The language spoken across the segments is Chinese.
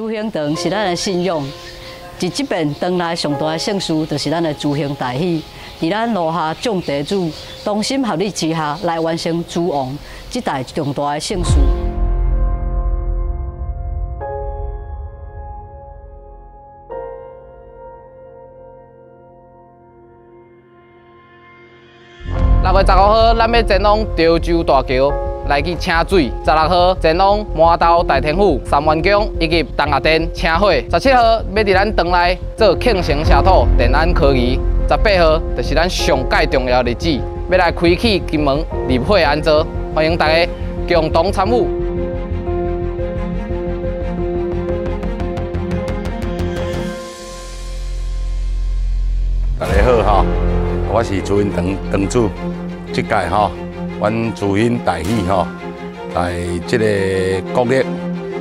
祖兴堂是咱的信仰，是这边当来上大的圣事，就是咱的祖兴大喜。伫咱楼下众地主同心合力之下，来完成祖王这代重大的圣事。六月十五号，咱要前往潮州大桥来去请水；十六号前往麻豆大天府、三元宫以及东阿殿请火；十七号要伫咱堂内做庆生社土、电安科仪；十八号就是咱上届重要日子，要来开启金门立会安座，欢迎大家共同参与。大家好哈，我是朱云堂堂主。这届哈，阮朱云大喜吼，在这个国历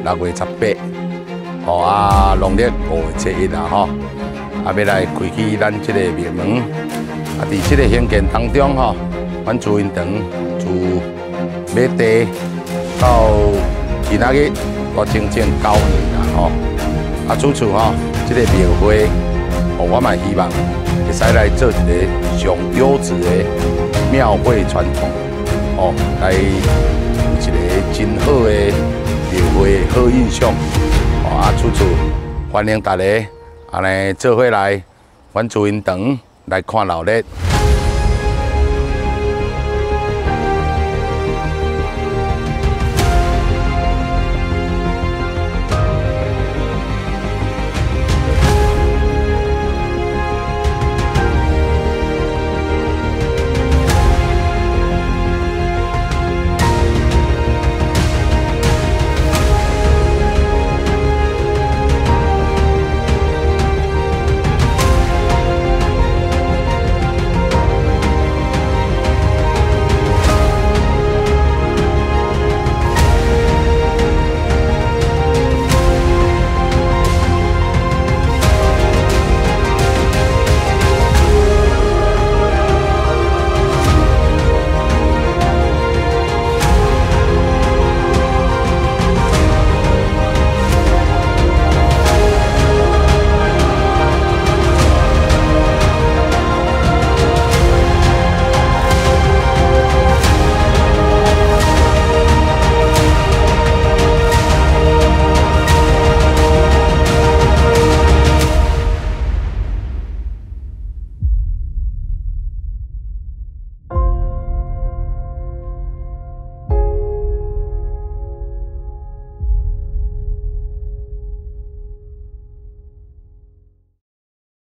六月十八，吼啊农历五月七一啊吼，啊要来开启咱这个庙门。啊，伫这个兴建当中吼，阮朱云堂自买地到今仔日，我整整九年啦吼。啊，处处哈，这个庙会，我嘛希望会使来做一个上优质的。庙会传统，哦，来一个真好的庙会好印象，哦啊，处处欢迎大家，安尼做伙来，阮祝因堂来看闹热。